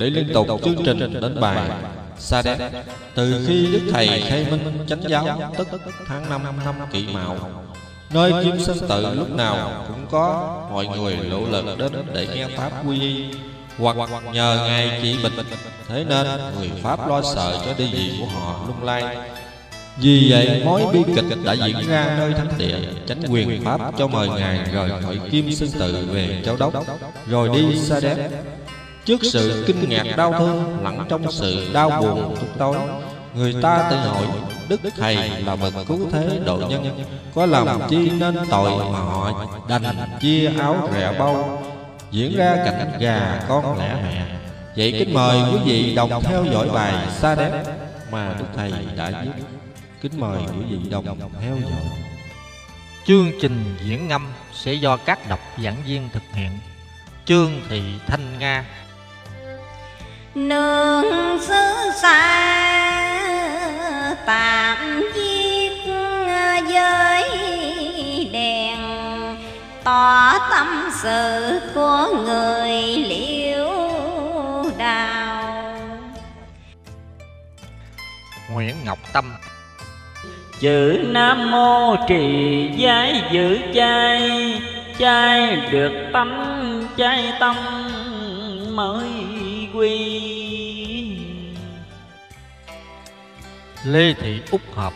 để liên tục chương trình đến bài Sa Đéc từ khi Đức Thầy khai minh chánh giáo tức tháng 5 năm kỷ mạo nơi Kim Sơn Tự lúc nào cũng có mọi người nỗ lực đến để nghe pháp quy y, hoặc nhờ ngài chỉ bình thế nên người pháp lo sợ cho đi vị của họ lung lay vì vậy, mối bi kịch đã diễn ra nơi thánh địa, Chánh quyền Pháp cho mời Ngài rời khỏi Kim Sơn Tự về Châu Đốc, Rồi đi Sa Đéc Trước sự kinh ngạc đau thương lẫn trong sự đau buồn tức tối Người ta tự hỏi Đức Thầy là bậc cứu thế độ nhân. Có làm chi nên tội mà họ đành chia áo rẻ bao Diễn ra cảnh gà con lẻ mẹ Vậy kính mời quý vị đồng theo dõi bài Sa Đéc Mà Đức Thầy đã viết. Kính mời quý vị đồng theo dõi. Chương trình diễn ngâm sẽ do các độc giảng viên thực hiện Trương Thị Thanh Nga Nương xứ xa tạm giết với đèn. Tỏ tâm sự của người liễu đào. Nguyễn Ngọc Tâm. Chữ Nam Mô trì giái giữ chay Chay được tánh chay tâm mới quy. Lê Thị Úc Hợp.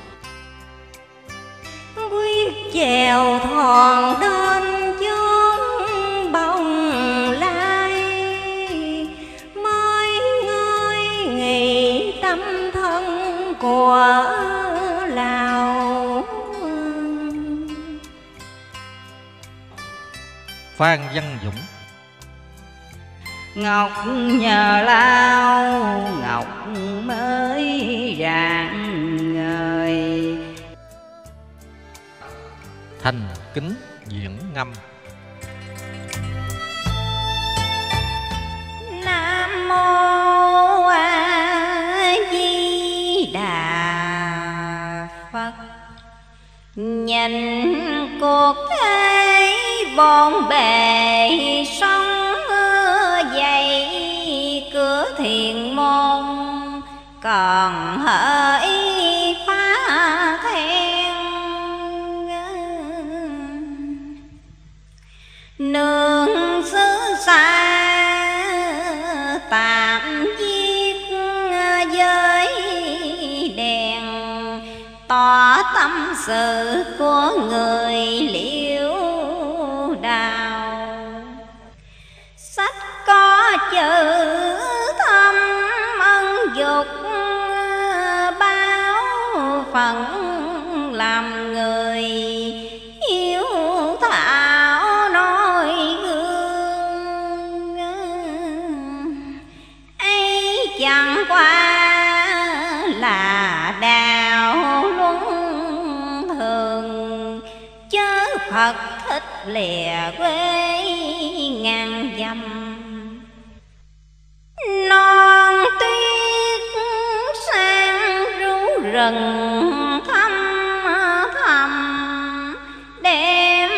Quyết chèo thòn đến chốn bồng lai. Mới ngơi nghỉ tâm thân của lào. Phan Văn Dũng ngọc nhờ lao ngọc mới rạng ngời. Thành Kính Diễn Ngâm. Nam mô A Di Đà Phật. Nhìn cuộc thế bộn bề sông còn hỡi phá then. Nương xứ xa tạm giết với đèn. Tỏ tâm sự của người liễu đào. Sách có chữ phận làm người. Hiếu thảo noi gương. Ấy chẳng qua là đạo luân thường. Chớ phật thích lìa quê rừng thăm thầm đêm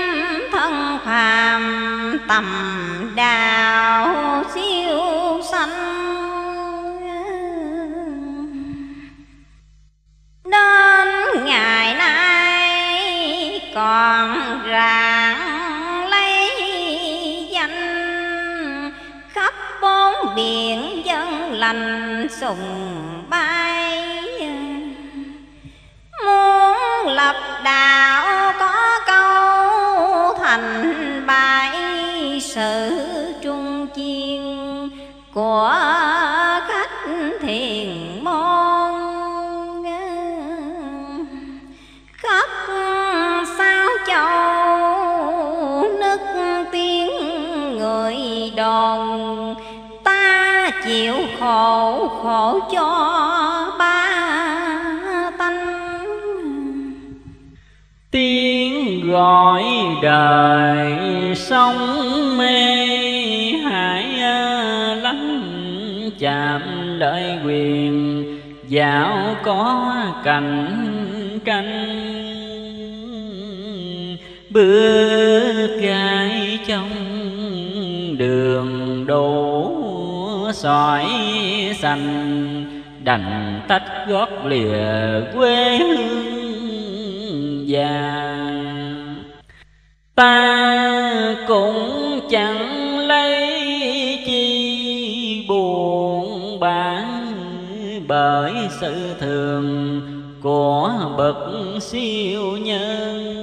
thân phàm tầm đào siêu xanh đến ngày nay còn rạng lấy danh. Khắp bốn biển dân lành sùng lập đạo có câu thành bại sự trung chiên của khách thiền môn. Khắp sao châu nức tiếng người đồn, ta chịu khổ khổ cho cõi đời sống mê hải lắng chạm đợi quyền. Dạo có cạnh tranh, bước gai trong đường đổ sỏi xanh. Đành tách gót lìa quê hương già ta cũng chẳng lấy chi buồn bản bởi sự thường của bậc siêu nhân.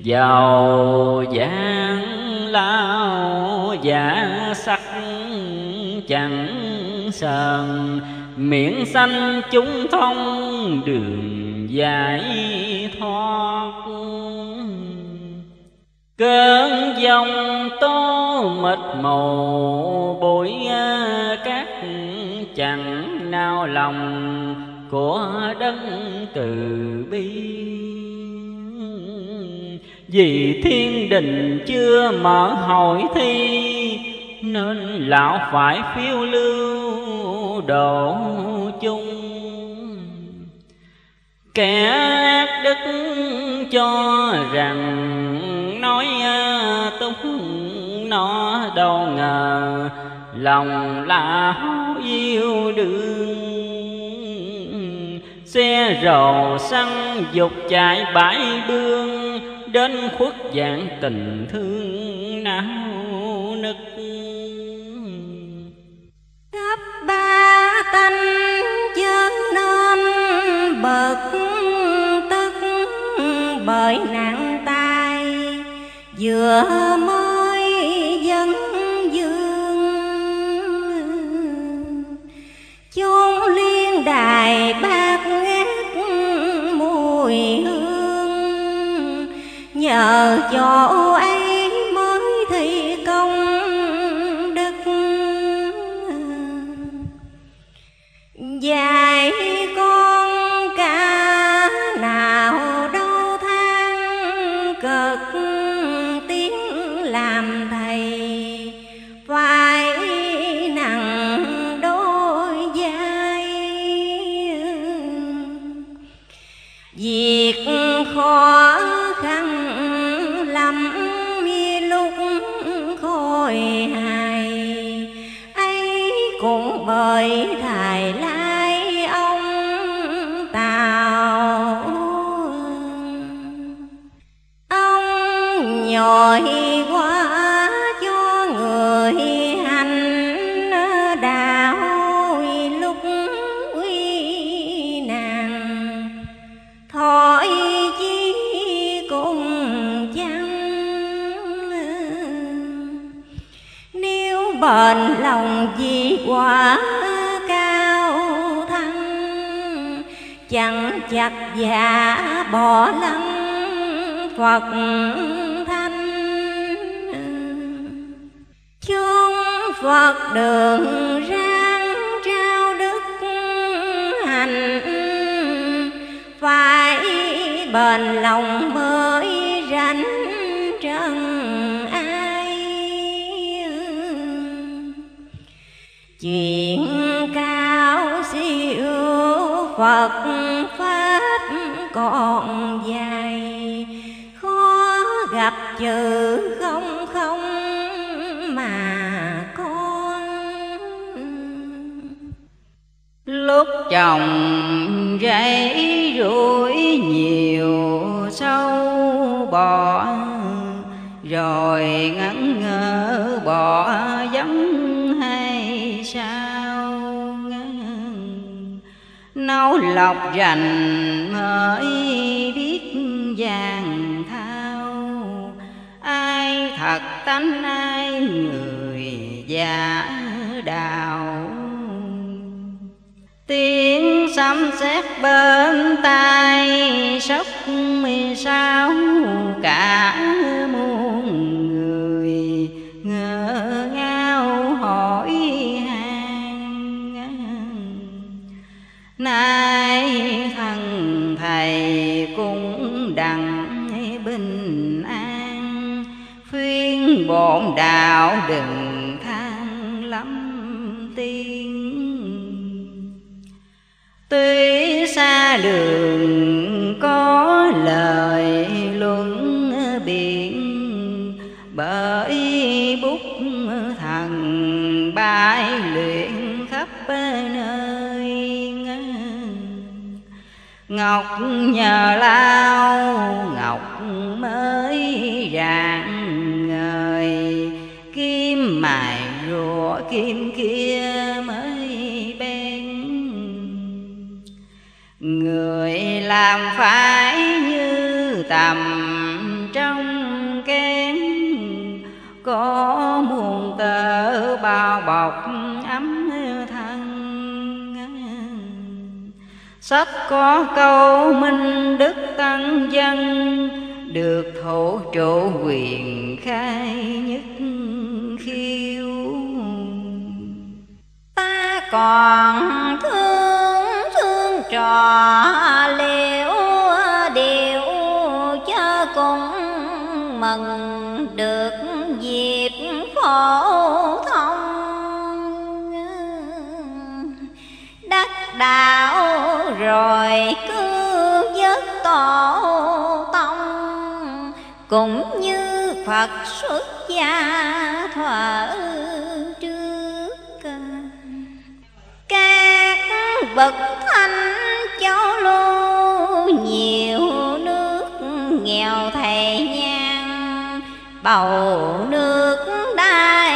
Giàu giang lao giả sắc chẳng sờn miệng xanh chúng thông đường giải thoát cơn dòng tố mịt màu bụi à, cát chẳng nao lòng của đấng từ bi. Vì thiên đình chưa mở hội thi, nên lão phải phiêu lưu độ chung. Kẻ ác đức cho rằng đâu ngờ lòng là yêu đương. Xe rồ xăng dục chạy bãi bương, đến khuất dạng tình thương não nức. Cấp ba tanh chớ nên bật tức bởi nặng tay vừa mơ đài bát ngát mùi hương. Nhờ chỗ nhồi quá cho người hành đạo lúc uy nàng. Thổi chi cùng chăng? Nếu bền lòng vì quả cao thăng, chẳng chặt giả bỏ lăng phật. Phật đường ráng trao đức hành phải bền lòng mới rảnh trần ai chuyện cao siêu phật pháp còn dài, khó gặp chữ lúc chồng rẫy rủi nhiều sâu bỏ rồi ngẩn ngơ bỏ giống hay sao nấu lọc rành mới biết vàng thao ai thật tánh ai người già? Sấm sét bên tai sốc mì sao? Ngọc nhờ lao, ngọc mới rạng ngời. Kim mài rùa, kim kia mới bên người làm phá sách có câu minh đức tăng dân, được thổ trụ quyền khai nhất khiêu. Ta còn thương thương trò liệu điều cho cũng mừng được dịp phổ thông. Đắc đạo rồi cứ vớt tổ tông. Cũng như phật xuất gia thuở trước các bậc thánh cháu lưu nhiều nước nghèo thầy nhang. Bầu nước đai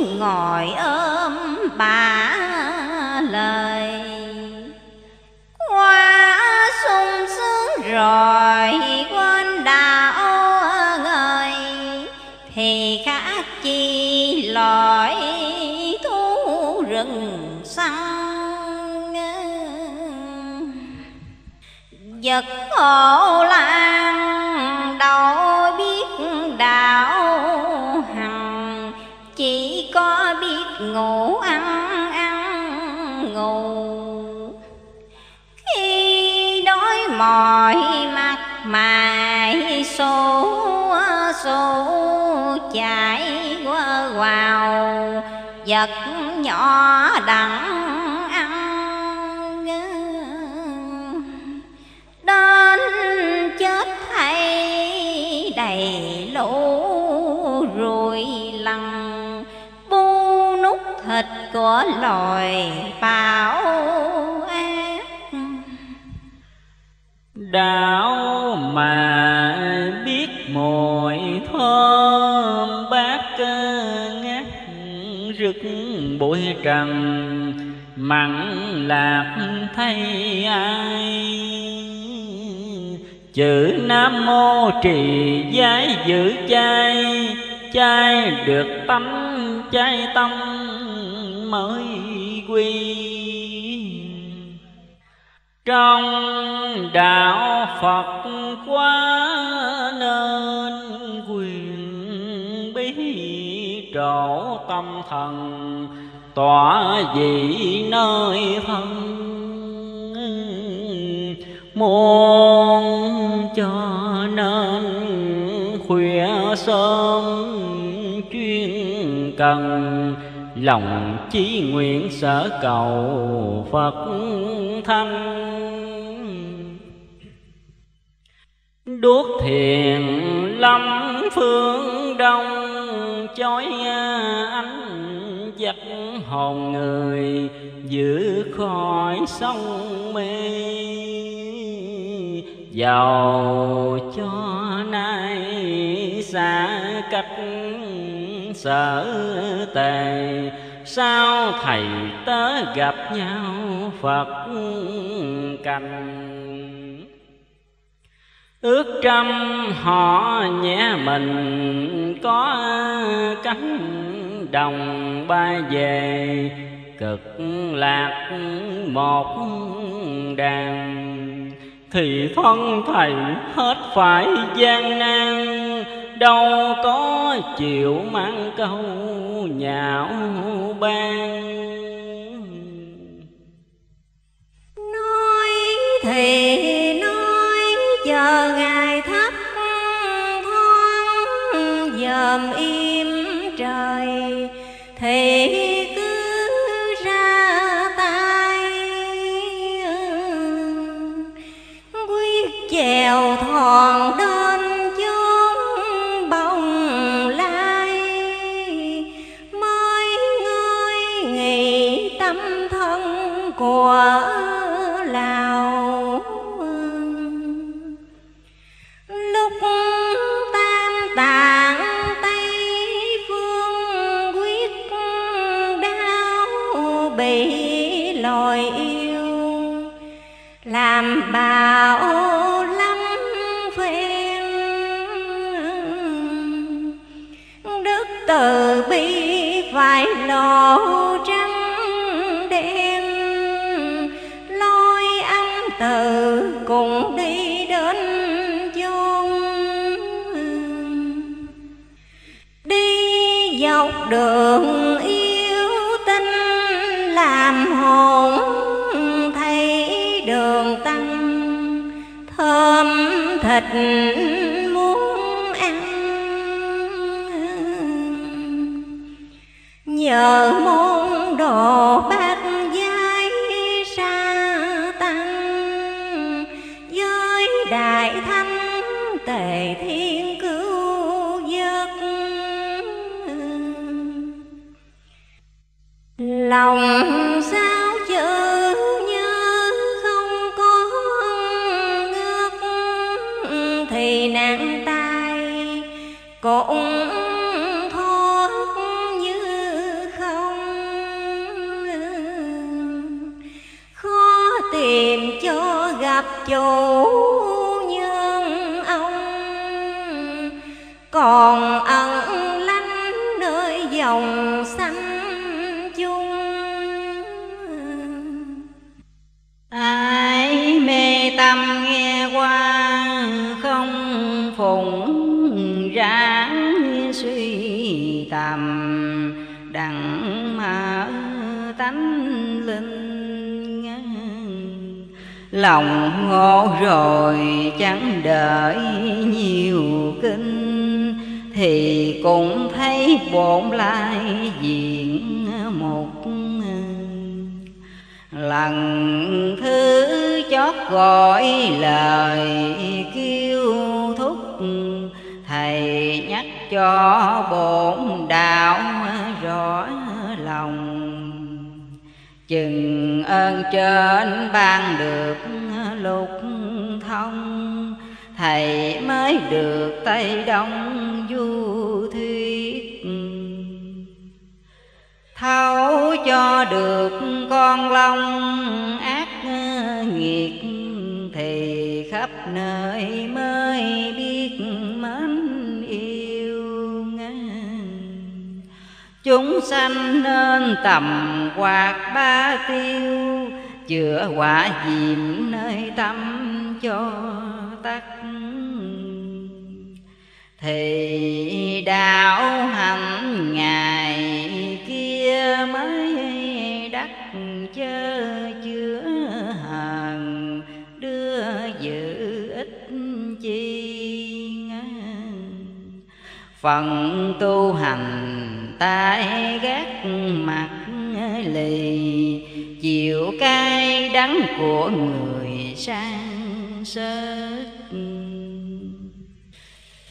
ngồi ôm bà lời. Qua sung sướng rồi quên đạo ngời, thì khác chi loại thú rừng săn vật khổ là vật nhỏ đặng ăn. Đến chết hay đầy lỗ rồi lằng bu nút thịt của loài bảo ác. Đào bụi trần mặn lạc thay ai. Chữ nam mô trì giái giữ chay chay được tánh chay tâm mới quy. Trong đạo Phật quá nên quyền bí trổ tâm thần tỏa dị nơi thân muôn cho nên khuya sớm chuyên cần lòng chí nguyện sở cầu Phật thanh. Đuốc thiền lâm phương đông chói ánh dắt hồn người giữ khỏi sông mê. Giàu cho nay xa cách sở tề. Sao thầy tớ gặp nhau phật cành? Ước trăm họ nhẹ mình có cánh đồng bay về, cực lạc một đàn. Thì thân thầy hết phải gian nan, đâu có chịu mang câu nhạo ban nói thì nói, chờ ngày thấp thoáng dòm im tự cùng đi đến chốn đi dọc đường yêu tinh làm hồn thấy đường tăng. Thơm thịt muốn ăn. Nhờ môn đồ ba lòng sao chớ như không có ngước thì nạn tai cũng thoát như không khó tìm cho gặp chủ lòng ngộ rồi chẳng đợi nhiều kinh, thì cũng thấy bổn lai diện một lần. Thứ chót gọi lời kêu thúc, thầy nhắc cho bổn đạo rõ lòng chừng ơn trên ban được lục thông, thầy mới được tây đông du thuyết. Thấu cho được con long ác nghiệt, thì khắp nơi mới chúng sanh nên tầm quạt ba tiêu, chữa quả diệm nơi tâm cho tắt thì đạo hành ngày kia mới đắc chớ chữa hờn đưa dự ích chi phần tu hành tay gác mặt lì. Chịu cay đắng của người sang sớt.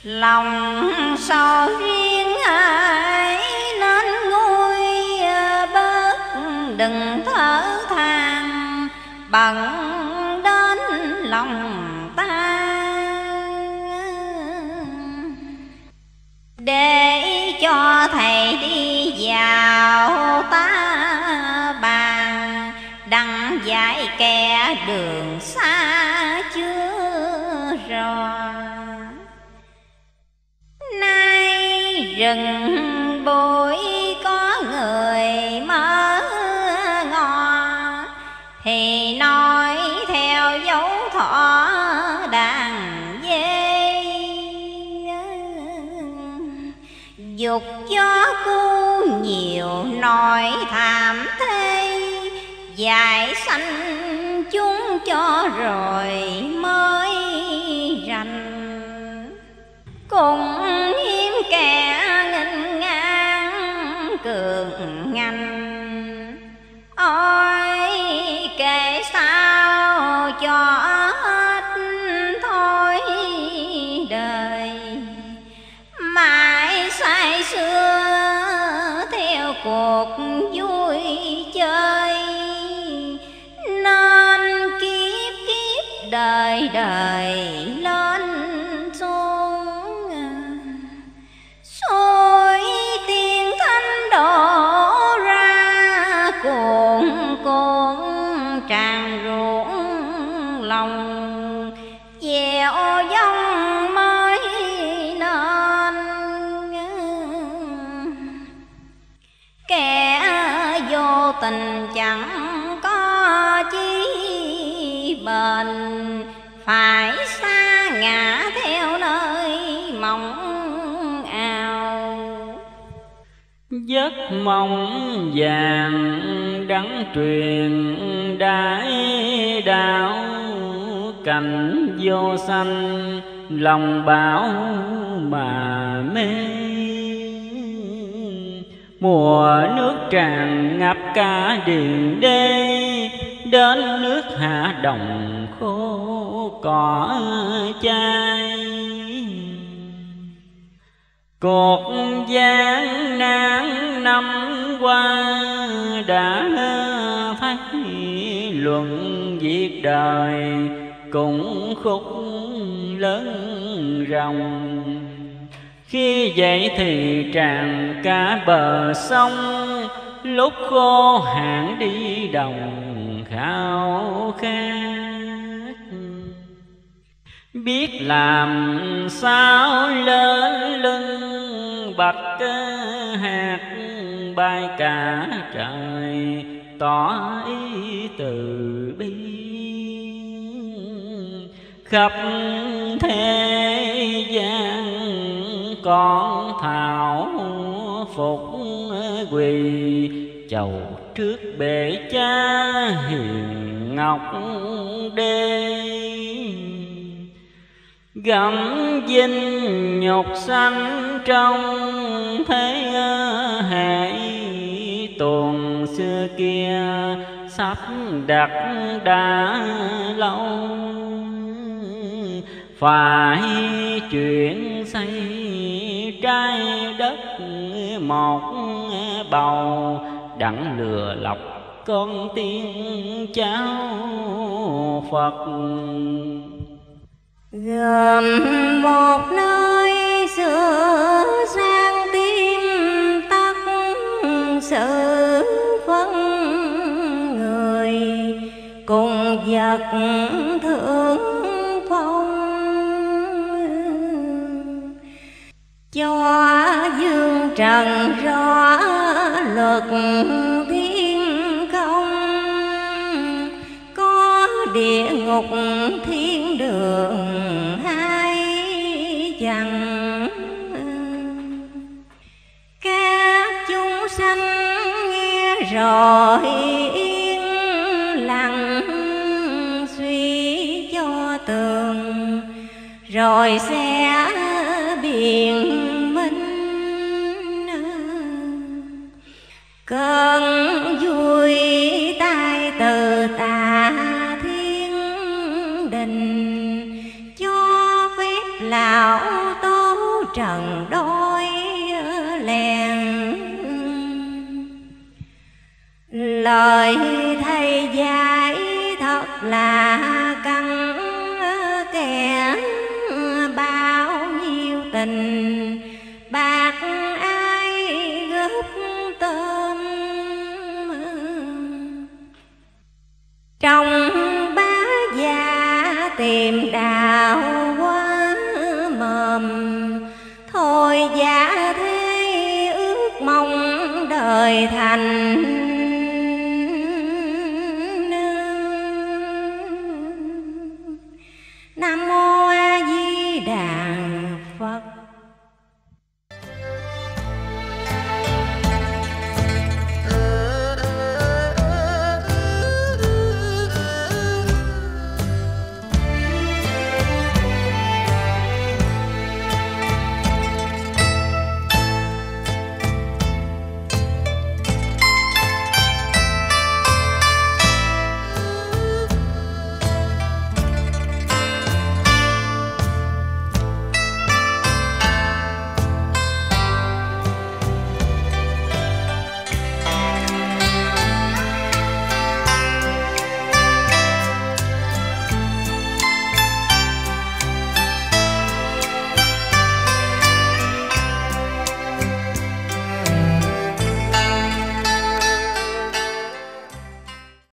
Lòng sầu riêng ai nên nguôi, bớt đừng thở than. Bằng thầy đi vào ta bàn đặng dạy kẻ đường xa chưa rò nay rừng bối dục cho cu nhiều nỗi thảm thế giải sanh chúng cho rồi mới rành. Cùng tình chẳng có chi bền. Phải xa ngã theo nơi mộng ảo. Giấc mộng vàng đắng truyền đại đạo cảnh vô sanh, lòng bão mà mê mùa nước tràn ngập cả điền đê, đến nước hạ đồng khô cỏ chai cột gian nan năm qua đã thấy luận việc đời cũng khúc lớn rồng khi dậy thì tràn cả bờ sông, lúc khô hạn đi đồng khao khát. Biết làm sao lên lưng bạch hạt bay cả trời, tỏ ý từ bi. Khắp thế gian con thảo phục quỳ. Chầu trước bể cha hiền ngọc đê. Gặm dinh nhục sanh trong thế hệ tuần xưa kia, sắp đặt đã lâu. Phải chuyển xây trái đất một bầu, đặng lừa lọc con tiên cháu Phật. Gồm một nơi sửa sang tim tắc sự phân người, cùng vật thượng cho dương trần rõ luật thiên công. Có địa ngục thiên đường hai chẳng các chúng sanh nghe rồi yên lặng, suy cho tường, rồi sẽ biển đôi lèn lời thầy dạy thật là căng kẻ bao nhiêu tình bạc ai góp tôm. Trong